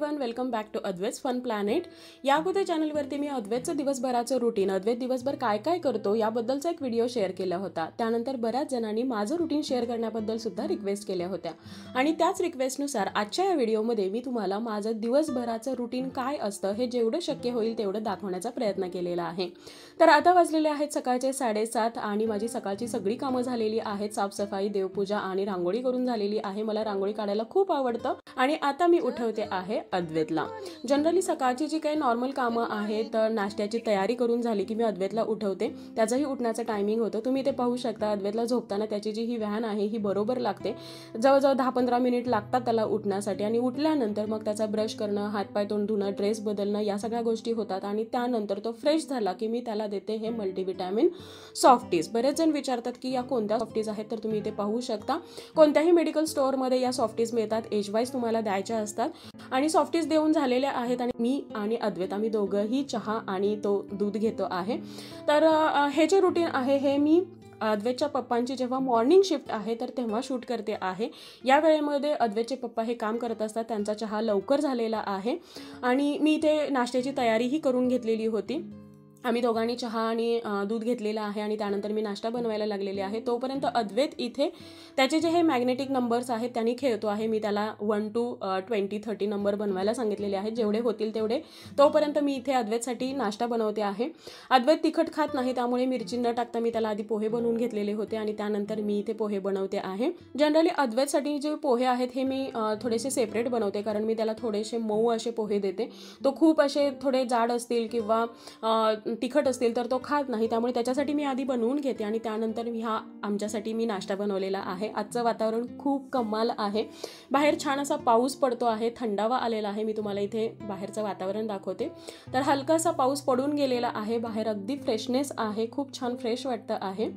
One welcome back to Advait fun planet या अगोदर चॅनलवरती मी अद्वैतचं दिवसभराचं रुटीन अद्वैत दिवसभर काय काय करतो याबद्दलचा एक व्हिडिओ शेअर केला होता. त्यानंतर बऱ्याच जणांनी माझं रुटीन शेअर करण्याबद्दल सुद्धा रिक्वेस्ट केल्या होत्या. आणि त्याच रिक्वेस्टनुसार आजच्या या व्हिडिओमध्ये मी तुम्हाला माझं दिवसभराचं रुटीन काय असतं हे जेवढं शक्य होईल तेवढं दाखवण्याचा प्रयत्न केलेला आहे. तर आता वाजलेले आहेत सकाळचे साडेसात आणि माझी सकाळची सगळी कामं झालेली आहेत. साफसफाई देवपूजा आणि रांगोळी करून झालेली आहे. मला रांगोळी काढायला खूप आवडतं. आणि आता मी उठवते आहे अद्वैतला. जनरली सकाळची जी काही नॉर्मल कामं आहेत तर नाश्त्याची तयारी करून झाली की मी अद्वैतला उठवते. त्याचंही उठण्याचं टायमिंग होतं. तुम्ही ते पाहू शकता अद्वैतला झोपताना त्याची जी ही व्हॅन आहे ही बरोबर लागते. जवळजवळ दहा पंधरा मिनिट लागतात त्याला उठण्यासाठी आणि उठल्यानंतर मग त्याचा ब्रश करणं हातपाय तोंड धुणं ड्रेस बदलणं या सगळ्या गोष्टी होतात आणि त्यानंतर तो फ्रेश झाला की मी त्याला देते हे मल्टीविटॅमिन सॉफ्टीज बरेच जण विचारतात की या कोणत्या सॉफ्टीज आहेत तर तुम्ही इथे पाहू शकता. कोणत्याही मेडिकल स्टोअरमध्ये या सॉफ्टीज मिळतात. एज वाईज तुम्हाला द्यायच्या असतात. आणि सॉफ्टीज देऊन झालेल्या आहेत आणि मी आणि अद्वैत आम्ही दोघंही चहा आणि तो दूध घेतो आहे. तर हे जे रुटीन आहे हे मी अद्वैतच्या पप्पांची जेव्हा मॉर्निंग शिफ्ट आहे तर तेव्हा शूट करते आहे. या वेळेमध्ये अद्वैतचे पप्पा हे काम करत असतात त्यांचा चहा लवकर झालेला आहे. आणि मी इथे नाश्त्याची तयारीही करून घेतलेली होती. आम्ही दोघांनी चहा आणि दूध घेतलेला आहे आणि त्यानंतर मी नाश्ता बनवायला लागलेले आहे. तोपर्यंत अद्वैत इथे त्याचे जे हे मॅग्नेटिक नंबर्स आहेत त्यांनी खेळतो आहे. मी त्याला one two twenty thirty number बनवायला सांगितलेले आहेत. जेवढे होतील तेवढे. तोपर्यंत मी इथे अद्वैतसाठी नाश्ता बनवते आहे. अद्वैत तिखट खात नाही त्यामुळे मिरची न टाकता मी त्याला आधी पोहे बनवून घेतलेले होते आणि त्यानंतर मी इथे पोहे बनवते आहे. जनरली अद्वैतसाठी जे पोहे आहेत हे मी थोडेसे सेपरेट बनवते कारण मी त्याला थोडेसे मऊ असे पोहे देते. तो खूप असे थोडे जाड असतील किंवा तिखट असतील तर तो खात नाही. त्यामुळे त्याच्यासाठी मी आधी बनवून घेते आणि त्यानंतर मी हा आमच्यासाठी मी नाश्ता बनवलेला आहे. आजचं वातावरण खूप कमाल आहे. बाहेर छान असा पाऊस पडतो आहे. थंडावा आलेला आहे. मी तुम्हाला इथे बाहेरचं वातावरण दाखवते. तर हलकासा पाऊस पडून गेलेला आहे. बाहेर अगदी फ्रेशनेस आहे. खूप छान फ्रेश वाटतं आहे.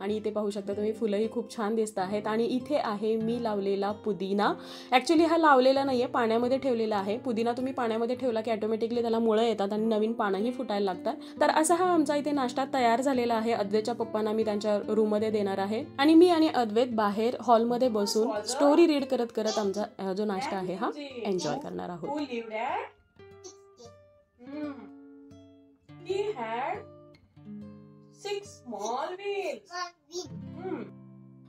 आणि इथे पाहू शकता तुम्ही फुलंही खूप छान दिसत आहेत. आणि इथे आहे मी लावलेला पुदिना. ॲक्च्युली हा लावलेला नाही आहे पाण्यामध्ये ठेवलेला आहे. पुदिना तुम्ही पाण्यामध्ये ठेवला की ऑटोमॅटिकली त्याला मुळं येतात आणि नवीन पानंही फुटायला लागतात. तर असा हा आमचा इथे नाश्ता तयार झालेला आहे. अद्वैतच्या पप्पांना मी त्यांच्या रूममध्ये देणार आहे. आणि मी आणि अद्वैत बाहेर हॉलमध्ये बसून स्टोरी रीड करत करत आमचा जो नाश्ता आहे हा एन्जॉय करणार आहोत. Small wheels. Hmm.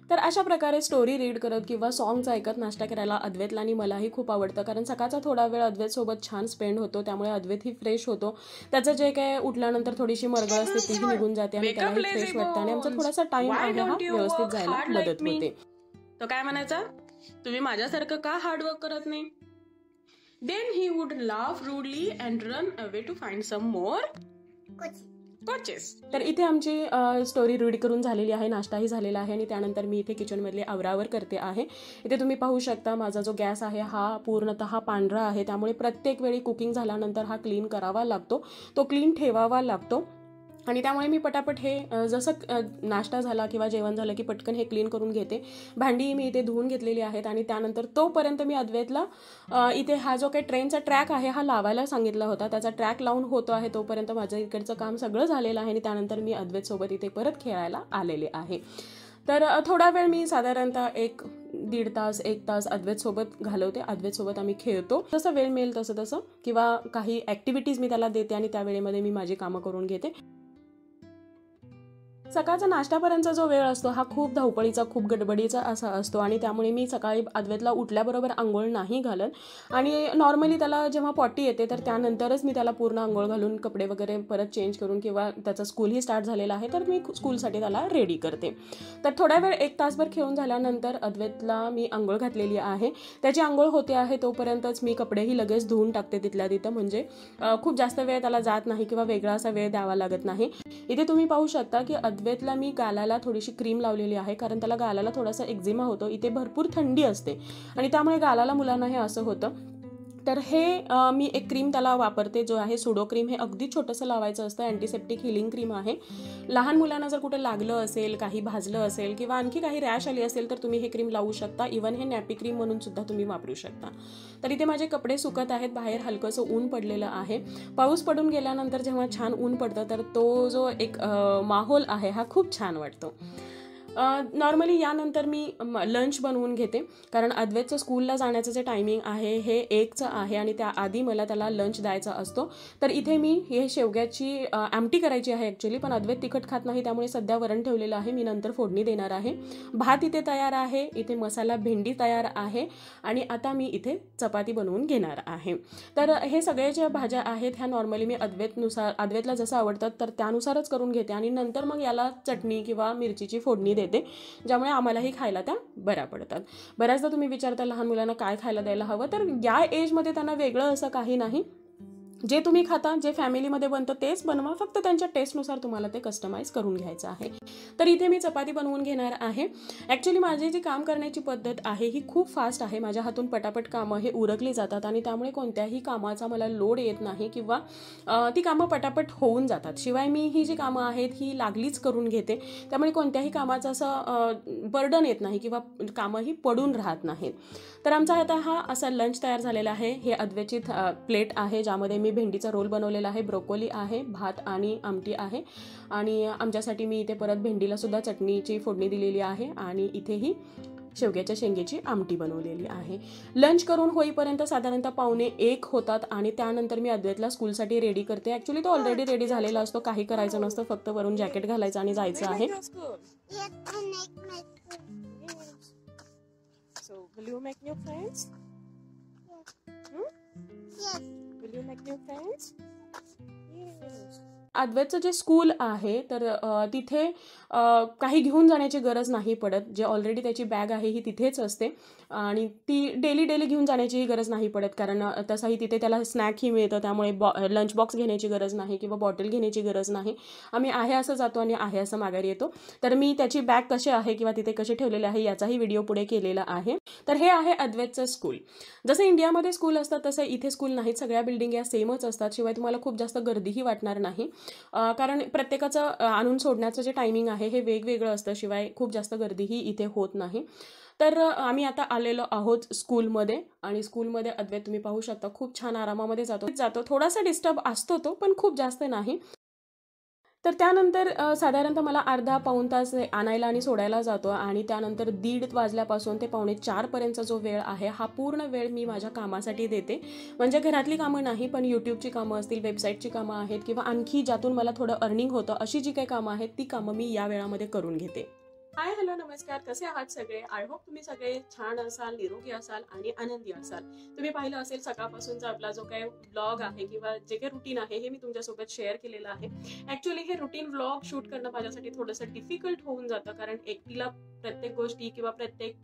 तर अशा प्रकारे स्टोरी रीड करत किंवा सॉंग्स ऐकत नाश्ता करायला अद्वैतला आणि मलाही खूप आवडतं कारण सकाळचा थोडा वेळ अद्वैत सोबत छान स्पेंड होतो त्यामुळे अद्वैत ही फ्रेश होतो त्याचं जे काय उठल्यानंतर थोडीशी मरगळ असते तीही निघून जाते आणि त्यालाही फ्रेश वाटतं आणि आमचा. थोडासा टाइम आहे हा व्यवस्थित जायला मदत? होते तो काय म्हणायचा तुम्ही माझ्यासारखं का हार्डवर्क करत नाही then he would laugh rudely and run away to find some more coaches तर इथे आमची स्टोरी रीड करून झालेली आहे नाश्ताही झालेला आहे आणि त्यानंतर मी इथे किचनमधले आवरावर करते आहे. इथे तुम्ही पाहू शकता माझा जो गॅस आहे हा पूर्णतः पांढरा आहे. त्यामुळे प्रत्येक वेळी कुकिंग झाल्यानंतर हा क्लीन करावा लागतो. तो क्लीन ठेवावा लागतो. आणि त्यामुळे मी पटापट हे जसं नाश्ता झाला किंवा जेवण झालं की पटकन हे क्लीन करून घेते. भांडी मी इथे धुवून घेतलेली आहेत आणि त्यानंतर तोपर्यंत मी अद्वैतला इथे हा जो काही ट्रेनचा ट्रॅक आहे हा लावायला सांगितला होता. त्याचा ट्रॅक लावून होतो आहे तोपर्यंत माझं इकडचं काम सगळं झालेलं आहे आणि त्यानंतर मी अद्वैतसोबत इथे परत खेळायला आलेले आहे. तर थोडा वेळ मी साधारणतः एक दीड तास एक तास अद्वैतसोबत घालवते. अद्वैतसोबत आम्ही खेळतो. जसं वेळ मिळेल तसं तसं किंवा काही ॲक्टिव्हिटीज मी त्याला देते आणि त्या वेळेमध्ये मी माझी कामं करून घेते. सकाळचा नाश्त्यापर्यंतचा जो वेळ असतो हा खूप धावपळीचा खूप गडबडीचा असा असतो आणि त्यामुळे मी सकाळी अद्वैतला उठल्याबरोबर आंघोळ नाही घालत. आणि नॉर्मली त्याला जेव्हा पॉटी येते तर त्यानंतरच मी त्याला पूर्ण आंघोळ घालून कपडे वगैरे परत चेंज करून किंवा त्याचं स्कूलही स्टार्ट झालेला आहे तर मी स्कूलसाठी त्याला रेडी करते. तर थोड्या वेळ एक तासभर खेळून झाल्यानंतर अद्वैतला मी आंघोळ घातलेली आहे. त्याची आंघोळ होते आहे तोपर्यंतच मी कपडेही लगेच धुवून टाकते तिथल्या तिथं. म्हणजे खूप जास्त वेळ त्याला जात नाही किंवा वेगळा असा वेळ द्यावा लागत नाही. इथे तुम्ही पाहू शकता की अद्वैतला मी गालाला थोडीशी क्रीम लावलेली आहे कारण त्याला गालाला थोडासा एक्झिमा होतो. इथे भरपूर थंडी असते. आणि त्यामुळे गालाला मुलांना हे असं होतं. तर हे मी एक क्रीम त्याला वापरते जो आहे सुडो क्रीम. हे अगदी छोटंसं लावायचं असतं. अँटीसेप्टिक हिलिंग क्रीम आहे. लहान मुलांना जर कुठे लागलं असेल काही भाजलं असेल किंवा आणखी काही रॅश आली असेल तर तुम्ही हे क्रीम लावू शकता. इवन हे नॅपी क्रीम म्हणून सुद्धा तुम्ही वापरू शकता. तर इथे माझे कपडे सुकत आहेत. बाहेर हलकंसं ऊन पडलेलं आहे. पाऊस पडून गेल्यानंतर जेव्हा छान ऊन पडतं तर तो जो एक माहोल आहे हा खूप छान वाटतो. नॉर्मली यानंतर मी लंच बनवून घेते. कारण अद्वैतचं स्कूलला जाण्याचं जे टायमिंग आहे हे एकचं आहे आणि त्या आधी मला त्याला लंच द्यायचा असतो. तर इथे मी हे शेवग्याची आमटी करायची आहे ॲक्च्युली पण अद्वैत तिखट खात नाही त्यामुळे सध्या वरण ठेवलेलं आहे. मी नंतर फोडणी देणार आहे. भात इथे तयार आहे. इथे मसाला भेंडी तयार आहे. आणि आता मी इथे चपाती बनवून घेणार आहे. तर हे सगळे ज्या भाज्या आहेत ह्या नॉर्मली मी अद्वैतनुसार अद्वैतला जसं आवडतात तर त्यानुसारच करून घेते. आणि नंतर मग याला चटणी किंवा मिरचीची फोडणी देते ज्यामुळे आम्हालाही खायला त्या बऱ्या पडतात. बऱ्याचदा तुम्ही विचारता लहान मुलांना काय खायला द्यायला हवं? तर या एजमध्ये त्यांना वेगळं असं काही नाही. जे तुम्ही खाता जे फॅमिलीमध्ये बनतं तेच बनवा. फक्त त्यांच्या टेस्टनुसार तुम्हाला ते कस्टमाइज करून घ्यायचं आहे. तर इथे मी चपाती बनवून घेणार आहे. ॲक्च्युली माझी जी काम करण्याची पद्धत आहे ही खूप फास्ट आहे. माझ्या हातून पटापट कामं हे उरकली जातात आणि त्यामुळे कोणत्याही कामाचा मला लोड येत नाही किंवा ती कामं पटापट होऊन जातात. शिवाय मी ही जी कामं आहेत ही लागलीच करून घेते. त्यामुळे कोणत्याही कामाचं असं बर्डन येत नाही किंवा कामंही पडून राहत नाहीत. तर आमचा आता हा असा लंच तयार झालेला आहे. हे अद्वैचित प्लेट आहे ज्यामध्ये मी भेंडीचा रोल बनवलेला आहे ब्रोकोली आहे भात आणि आमटी आहे आणि आमच्यासाठी मी इथे परत भेंडीला सुद्धा चटणीची फोडणी दिलेली आहे आणि इथेही शेवग्याच्या शेंगेची आमटी बनवलेली आहे लंच करून होईपर्यंत साधारणतः पावणे एक होतात आणि त्यानंतर मी अद्वैतला स्कूलसाठी रेडी करते ॲक्च्युली तो ऑलरेडी रेडी झालेला असतो काही करायचं नसतं फक्त वरून जॅकेट घालायचं आणि जायचं आहे So, will you make new friends? Yes. Hmm? Yes. You make new friends? Yes. अद्वैतचं जे स्कूल आहे तर तिथे काही घेऊन जाण्याची गरज नाही पडत. जे ऑलरेडी त्याची बॅग आहे ही तिथेच असते. आणि ती डेली डेली घेऊन जाण्याचीही गरज नाही पडत. कारण तसाही तिथे त्याला स्नॅकही मिळतं. त्यामुळे बॉ लंच बॉक्स घेण्याची गरज नाही किंवा बॉटल घेण्याची गरज नाही. आम्ही आहे असं जातो आणि आहे असं माघारी येतो. तर मी त्याची बॅग कशी आहे किंवा तिथे कसे ठेवलेले आहे याचाही व्हिडिओ पुढे केलेला आहे. तर हे आहे अद्वैतचं स्कूल जसं इंडियामध्ये स्कूल असतात तसं इथे स्कूल नाहीत. सगळ्या बिल्डिंग या सेमच असतात. शिवाय तुम्हाला खूप जास्त गर्दीही वाटणार नाही. कारण प्रत्येकाचं आणून सोडण्याचं जे टायमिंग आहे हे वेगवेगळं असतं. शिवाय खूप जास्त गर्दीही इथे होत नाही. तर आम्ही आता आलेलो आहोत स्कूलमध्ये. आणि स्कूलमध्ये अद्वैत तुम्ही पाहू शकता खूप छान आरामामध्ये जातो. जातो. थोडासा डिस्टर्ब असतो तो पण खूप जास्त नाही. तर त्यानंतर साधारणतः मला अर्धा पाऊण तास आणायला आणि सोडायला जातो आणि त्यानंतर दीड वाजल्यापासून ते पावणे चारपर्यंतचा जो वेळ आहे हा पूर्ण वेळ मी माझ्या कामासाठी देते. म्हणजे घरातली कामं नाही पण यूट्यूबची कामं असतील वेबसाईटची कामं आहेत किंवा आणखी ज्यातून मला थोडं अर्निंग होतं अशी जी काही कामं आहेत ती कामं मी या वेळामध्ये करून घेते. हाय हॅलो नमस्कार. कसे आहात सगळे? आय होप तुम्ही सगळे छान असाल निरोगी असाल आणि आनंदी असाल. तुम्ही पाहिलं असेल सकाळपासूनचा आपला जो काही ब्लॉग आहे किंवा जे काही रुटीन आहे हे मी तुमच्यासोबत शेअर केलेलं आहे. ऍक्च्युली हे रुटीन ब्लॉग शूट करणं माझ्यासाठी थोडंसं डिफिकल्ट होऊन जातं कारण एकटीला प्रत्येक गोष्टी किंवा प्रत्येक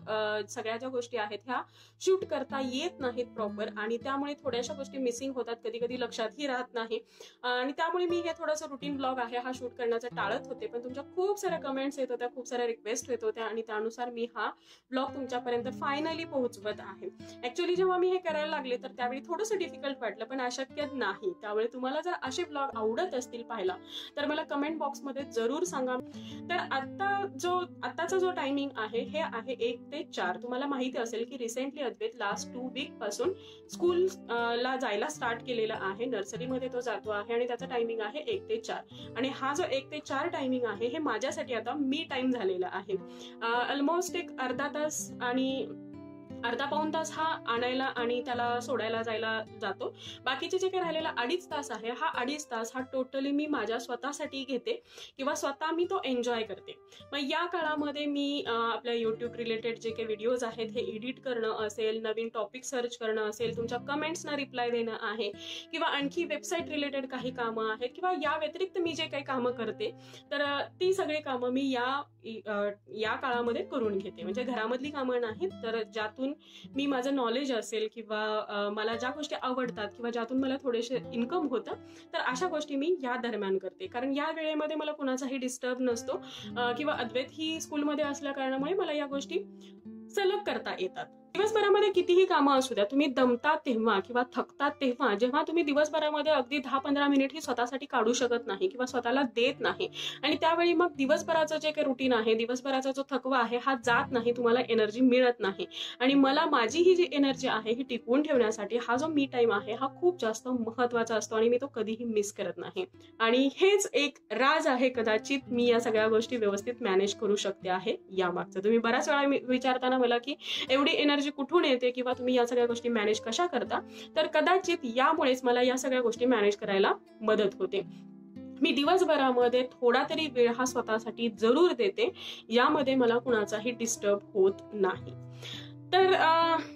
सगळ्या ज्या गोष्टी आहेत ह्या शूट करता येत नाहीत प्रॉपर आणि त्यामुळे थोड्याशा गोष्टी मिसिंग होतात कधी कधी लक्षातही राहत नाही. आणि त्यामुळे मी हे थोडंसं रुटीन ब्लॉग आहे हा शूट करण्याचं टाळत होते. पण तुमच्या खूप साऱ्या कमेंट्स येत होत्या खूप साऱ्या रिक्वेस्ट येत होत्या आणि त्यानुसार मी हा ब्लॉग तुमच्यापर्यंत फायनली पोहोचवत आहे. ऍक्च्युली जेव्हा मी हे करायला लागले तर त्यावेळी थोडंसं डिफिकल्ट वाटलं पण अशक्य नाही. त्यावेळी तुम्हाला जर असे ब्लॉग आवडत असतील पाहायला तर मला कमेंट बॉक्समध्ये जरूर सांगा. तर आता जो आताचा जो टायमिंग आहे हे आहे एक ते चार. तुम्हाला माहिती असेल की रिसेंटली अद्वैत लास्ट टू वीकपासून स्कूल ला जायला स्टार्ट केलेला आहे. नर्सरीमध्ये तो जातो आहे आणि त्याचा टायमिंग आहे एक ते चार. आणि हा जो एक ते चार टायमिंग आहे हे माझ्यासाठी आता मी टाइम झालेला आहे. ऑलमोस्ट एक अर्धा तास आणि अर्धा पाऊन तास हा आणायला आणि त्याला सोडायला जायला जातो. बाकीचे जे काही राहिलेला अडीच तास आहे हा अडीच तास हा टोटली मी माझ्या स्वतःसाठी घेते किंवा स्वतः मी तो एन्जॉय करते. मग या काळामध्ये मी आपल्या युट्यूब रिलेटेड जे काही व्हिडिओज आहेत हे एडिट करणं असेल नवीन टॉपिक सर्च करणं असेल तुमच्या कमेंट्सना रिप्लाय देणं आहे किंवा आणखी वेबसाईट रिलेटेड काही कामं आहेत किंवा या व्यतिरिक्त मी जे काही कामं करते तर ती सगळी कामं मी या या काळामध्ये करून घेते. म्हणजे घरामधली कामं नाहीत तर ज्यातून मी माझं नॉलेज असेल किंवा मला ज्या गोष्टी आवडतात किंवा ज्यातून मला थोडेसे इन्कम होतं तर अशा गोष्टी मी या दरम्यान करते. कारण या वेळेमध्ये मला कुणाचाही डिस्टर्ब नसतो किंवा अद्वैत ही स्कूलमध्ये असल्या कारणामुळे मला या गोष्टी सलग करता येतात. दिवसभरामध्ये कितीही कामं असू द्या तुम्ही दमतात तेव्हा किंवा थकतात तेव्हा जेव्हा तुम्ही दिवसभरामध्ये अगदी दहा पंधरा मिनिट ही स्वतःसाठी काढू शकत नाही किंवा स्वतःला देत नाही आणि त्यावेळी मग दिवसभराचं जे काही रुटीन आहे दिवसभराचा जो थकवा आहे हा जात नाही तुम्हाला एनर्जी मिळत नाही. आणि मला माझी ही जी एनर्जी आहे ही टिकवून ठेवण्यासाठी हा जो मी टाइम आहे हा खूप जास्त महत्त्वाचा असतो आणि मी तो कधीही मिस करत नाही. आणि हेच एक राज आहे कदाचित मी या सगळ्या गोष्टी व्यवस्थित मॅनेज करू शकते आहे यामागचं. तुम्ही बऱ्याच वेळा विचारताना मला की एवढी एनर्जी कुठून येते किंवा तुम्ही या सगळ्या गोष्टी मॅनेज कशा करता तर कदाचित यामुळेच मला या सगळ्या गोष्टी मॅनेज करायला मदत होते. मी दिवसभरामध्ये थोडा तरी वेळ हा स्वतःसाठी जरूर देते यामध्ये मला कुणाचाही डिस्टर्ब होत नाही. तर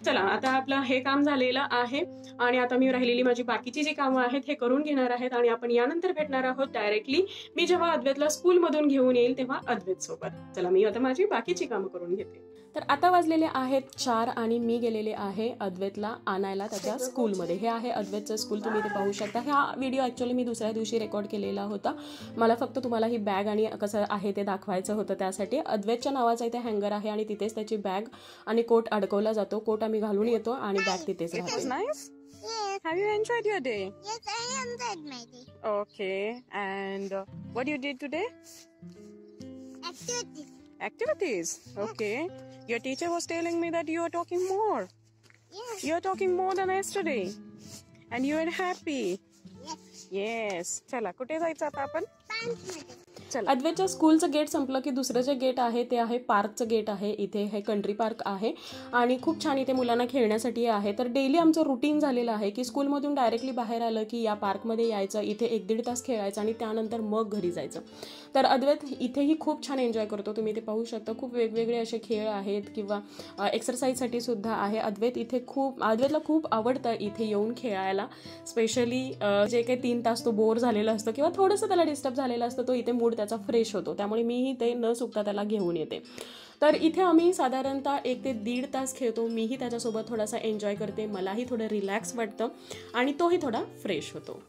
चला आता आपलं हे काम झालेलं आहे आणि आता मी राहिलेली माझी बाकीची जी कामं आहेत हे करून घेणार आहेत आणि आपण यानंतर भेटणार आहोत डायरेक्टली मी जेव्हा अद्वैतला स्कूलमधून घेऊन येईल तेव्हा अद्वैत सोबत चला मी आता माझी बाकीची कामं करून घेते. तर आता वाजलेले आहेत चार आणि मी गेलेले आहे अद्वैतला आणायला त्याच्या स्कूलमध्ये हे आहे अद्वैतचं स्कूल तुम्ही ते पाहू शकता हा व्हिडिओ ॲक्च्युली मी दुसऱ्या दिवशी रेकॉर्ड केलेला होता मला फक्त तुम्हाला ही बॅग आणि कसं आहे ते दाखवायचं होतं त्यासाठी अद्वैतच्या नावाचा इथे हँगर आहे आणि तिथेच त्याची बॅग आणि कोट अडकवला जातो कोट आम्ही घालून येतो आणि बॅग तिथेच राहते Have you enjoyed your day? yes, I enjoyed my day. Okay. And uh, what you did today? Activities. Activities. Okay. Your teacher was telling me that you are talking more. Yes. You are talking more than yesterday. And you are happy. Yes. Yes. Chela, kutte jaaycha at apan? अद्वैतच्या स्कूलचं gate संपलं की दुसरं जे gate आहे ते आहे पार्कचं गेट आहे. इथे हे कंट्री पार्क आहे. आणि खूप छान इथे मुलांना खेळण्यासाठी आहे. तर डेली आमचं रुटीन झालेलं आहे की स्कूलमधून डायरेक्टली बाहेर आलं की या पार्कमध्ये यायचं इथे एक दीड तास खेळायचं आणि त्यानंतर मग घरी जायचं. तर अद्वैत इथेही खूप छान एन्जॉय करतो. तुम्ही ते पाहू शकता खूप वेगवेगळे असे खेळ आहेत किंवा एक्सरसाइजसाठी सुद्धा आहे. अद्वैत इथे खूप अद्वैतला खूप आवडतं इथे येऊन खेळायला. स्पेशली जे काही तीन तास तो बोर झालेला असतो किंवा थोडंसं त्याला डिस्टर्ब झालेला असतो तो इथे मूड त्याचा फ्रेश होतो. त्यामुळे मीही ते न चुकता त्याला घेऊन येते. तर इथे आम्ही साधारणतः एक ते दीड तास खेळतो. मीही त्याच्यासोबत थोडासा एन्जॉय करते. मलाही थोडं रिलॅक्स वाटतं आणि तोही थोडा फ्रेश होतो.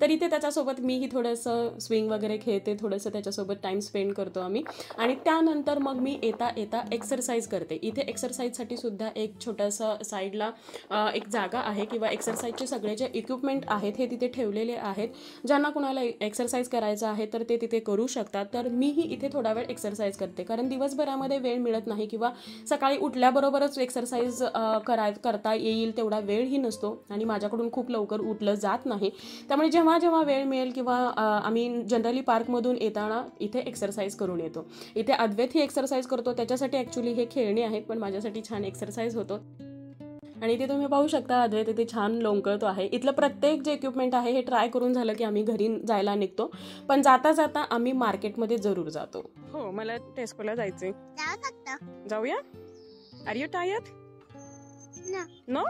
तर इथे त्याच्यासोबत मीही थोडंसं स्विंग वगैरे खेळते थोडंसं त्याच्यासोबत टाईम स्पेंड करतो आम्ही. आणि त्यानंतर मग मी येता येता एक्सरसाइज करते. इथे एक्सरसाइजसाठी सुद्धा एक छोटंसं साईडला एक जागा आहे किंवा एक्सरसाइजचे सगळे जे इक्विपमेंट आहेत हे तिथे ठेवलेले आहेत. ज्यांना कुणाला एक्सरसाइज करायचं आहे तर ते तिथे करू शकतात. तर मीही इथे थोडा वेळ एक्सरसाइज करते. कारण दिवसभरामध्ये वेळ मिळत नाही किंवा सकाळी उठल्याबरोबरच एक्सरसाइज कराय करता येईल तेवढा वेळही नसतो आणि माझ्याकडून खूप लवकर उठलं जात नाही. त्यामुळे जेव्हा जेव्हा वेळ मिळेल किंवा अ, आम्ही जनरली पार्कमधून येताना इथे एक्सरसाइज करून येतो. इथे अद्वैत ही एक्सरसाइज करतो. त्याच्यासाठी ॲक्च्युली हे खेळणे आहेत पण माझ्यासाठी छान एक्सरसाइज होतो. आणि इथे तुम्ही पाहू शकता अद्वैत इथे छान लोंकळतो आहे. इथलं प्रत्येक जे इक्विपमेंट आहे हे ट्राय करून झालं की आम्ही घरी जायला निघतो. पण जाता जाता आम्ही मार्केटमध्ये जरूर जातो. हो मला टेस्कोला जायचंय. जाऊ शकता. जाऊया? Are you tired. No.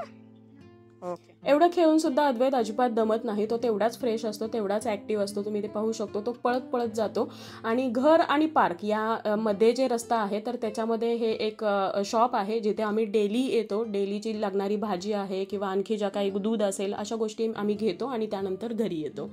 Okay एवढं खेळून सुद्धा अद्वैत अजिबात दमत नाही. तो तेवढाच फ्रेश असतो तेवढाच ॲक्टिव्ह असतो. तुम्ही ते पाहू शकतो. तो पळत पळत जातो. आणि घर आणि पार्क या मध्ये जे रस्ता आहे तर त्याच्यामध्ये हे एक शॉप आहे जिथे आम्ही डेली येतो. डेलीची लागणारी भाजी आहे किंवा आणखी ज्या काही दूध असेल अशा गोष्टी आम्ही घेतो आणि त्यानंतर घरी येतो.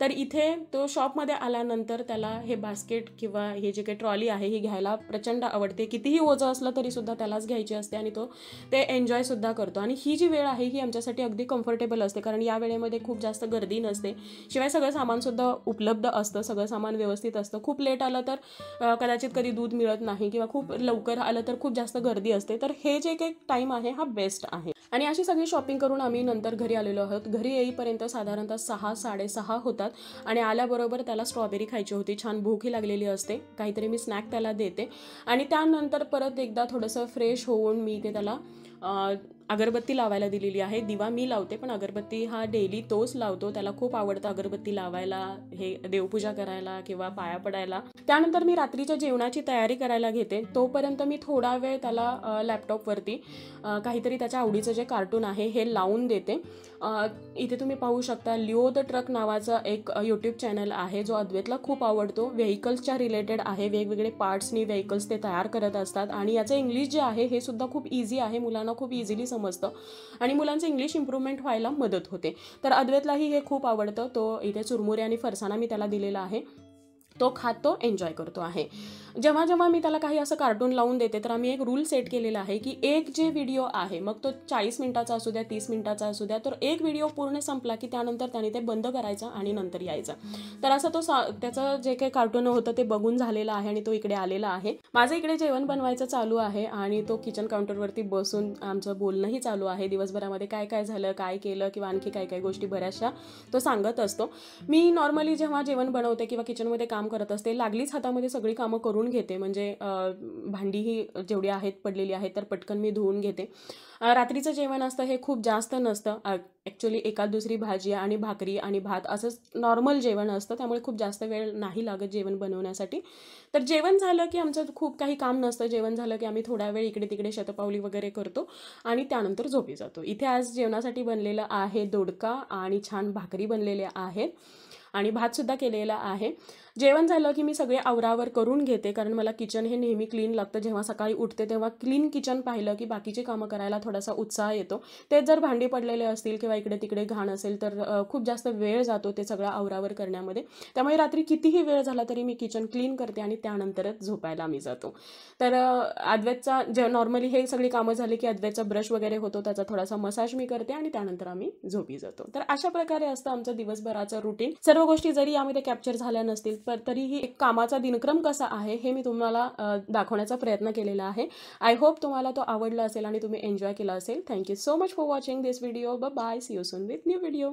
तर इथे तो शॉपमध्ये आल्यानंतर त्याला हे बास्केट किंवा हे जे काही ट्रॉली आहे ही घ्यायला प्रचंड आवडते. कितीही ओझं असलं तरीसुद्धा त्यालाच घ्यायची असते आणि तो ते एन्जॉयसुद्धा करतो. आणि ही जी वेळ आहे ही आमच्यासाठी अगदी कम्फर्टेबल असते. कारण या वेळेमध्ये खूप जास्त गर्दी नसते. शिवाय सगळं सामानसुद्धा उपलब्ध असतं. सगळं सामान व्यवस्थित असतं. खूप लेट आलं तर कदाचित कधी दूध मिळत नाही किंवा खूप लवकर आलं तर खूप जास्त गर्दी असते. तर हे जे काही टाईम आहे हा बेस्ट आहे. आणि अशी सगळी शॉपिंग करून आम्ही नंतर घरी आलेलो आहोत. घरी येईपर्यंत साधारणतः सहा साडेसहा होतात. आणि आल्याबरोबर त्याला स्ट्रॉबेरी खायची होती. छान भूकही लागलेली असते. काहीतरी मी स्नॅक त्याला देते. आणि त्यानंतर परत एकदा थोडंसं फ्रेश होऊन मी ते त्याला अगरबत्ती लावायला दिलेली आहे. दिवा मी लावते पण अगरबत्ती हा डेली तोच लावतो. त्याला खूप आवडतं अगरबत्ती लावायला हे देवपूजा करायला किंवा पाया पडायला. त्यानंतर मी रात्रीच्या जेवणाची तयारी करायला घेते. तोपर्यंत मी थोडा वेळ त्याला लॅपटॉपवरती काहीतरी त्याच्या आवडीचं जे कार्टून आहे हे लावून देते. इथे तुम्ही पाहू शकता लिओ द ट्रक नावाचा एक यूट्यूब चॅनल आहे. जो अद्वैतला खूप आवडतो. व्हेकल्सच्या रिलेटेड आहे. वेगवेगळे पार्ट्सनी व्हेकल्स ते तयार करत असतात. आणि याचं इंग्लिश जे आहे हे सुद्धा खूप इझी आहे. मुलांना खूप इझिली समजतं. आणि मुलांचं इंग्लिश इम्प्रूव्हमेंट व्हायला मदत होते. तर अद्वैतलाही हे खूप आवडतं. तो इथे चुरमुरे आणि फरसाणा मी त्याला दिलेला आहे. तो खातो एन्जॉय करतो आहे. जेव्हा जेव्हा मी त्याला काही असं कार्टून लावून देते तर आम्ही एक रूल सेट केलेला आहे की एक जे व्हिडिओ आहे मग तो चाळीस मिनिटाचा असू द्या तीस मिनिटाचा असू द्या तर एक व्हिडिओ पूर्ण संपला की त्यानंतर त्याने ते बंद करायचं आणि नंतर यायचं. तर असं तो सा त्याचं जे काही कार्टून होतं ते बघून झालेलं आहे आणि तो इकडे आलेला आहे. माझं इकडे जेवण बनवायचं चालू आहे आणि तो किचन काउंटरवरती बसून आमचं बोलणंही चालू आहे. दिवसभरामध्ये काय काय झालं काय केलं किंवा आणखी काय काय गोष्टी बऱ्याचशा तो सांगत असतो. मी नॉर्मली जेव्हा जेवण बनवते किंवा किचनमध्ये काम काम करत असते. लागलीच हातामध्ये सगळी कामं करून घेते. म्हणजे भांडी भांडीही जेवढी आहेत पडलेली आहेत तर पटकन मी धुवून घेते. रात्रीचं जेवण असतं हे खूप जास्त नसतं. ॲक्च्युली एकाच दुसरी भाजी आणि भाकरी आणि भात असंच नॉर्मल जेवण असतं. त्यामुळे खूप जास्त वेळ नाही लागत जेवण बनवण्यासाठी. तर जेवण झालं की आमचं खूप काही काम नसतं. जेवण झालं की आम्ही थोडा वेळ इकडे तिकडे शतपावली वगैरे करतो आणि त्यानंतर झोपी जातो. इथे आज जेवणासाठी बनलेलं आहे दोडका आणि छान भाकरी बनलेल्या आहेत आणि भातसुद्धा केलेला आहे. जेवण झालं की मी सगळे आवरावर करून घेते कारण मला किचन हे नेहमी क्लीन लागतं. जेव्हा सकाळी उठते तेव्हा क्लीन किचन पाहिलं की बाकीची कामं करायला थोडासा उत्साह येतो. ते जर भांडी पडलेले असतील किंवा इकडे तिकडे घाण असेल तर खूप जास्त वेळ जातो ते सगळं आवरावर करण्यामध्ये. त्यामुळे रात्री कितीही वेळ झाला तरी मी किचन क्लीन करते आणि त्यानंतरच झोपायला आम्ही जातो. तर अद्वैतचा जे नॉर्मली हे सगळी कामं झाली की अद्वैतचा ब्रश वगैरे होतो त्याचा थोडासा मसाज मी करते आणि त्यानंतर आम्ही झोपी जातो. तर अशा प्रकारे असतं आमचं दिवसभराचं रुटीन सर्व गोष्टी जरी यामध्ये कॅप्चर झाल्या नसतील पण तरीही एक कामाचा दिनक्रम कसा आहे हे मी तुम्हाला दाखवण्याचा प्रयत्न केलेला आहे. आय होप तुम्हाला तो आवडला असेल आणि तुम्ही एन्जॉय केला असेल. Thank you so much for watching this video ब bye see you soon with new video